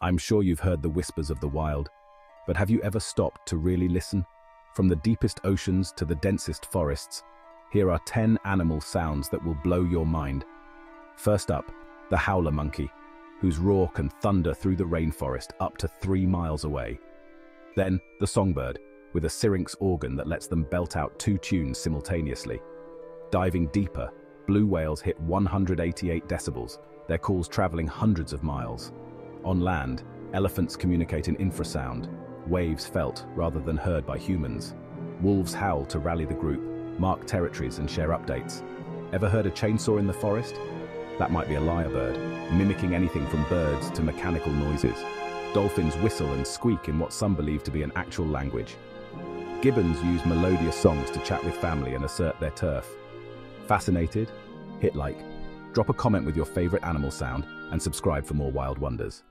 I'm sure you've heard the whispers of the wild, but have you ever stopped to really listen? From the deepest oceans to the densest forests, here are 10 animal sounds that will blow your mind. First up, the howler monkey, whose roar can thunder through the rainforest up to three miles away. Then, the songbird, with a syrinx organ that lets them belt out two tunes simultaneously. Diving deeper, blue whales hit 188 decibels, their calls traveling hundreds of miles. On land, elephants communicate in infrasound, waves felt rather than heard by humans. Wolves howl to rally the group, mark territories and share updates. Ever heard a chainsaw in the forest? That might be a lyrebird, mimicking anything from birds to mechanical noises. Dolphins whistle and squeak in what some believe to be an actual language. Gibbons use melodious songs to chat with family and assert their turf. Fascinated? Hit like. Drop a comment with your favorite animal sound and subscribe for more wild wonders.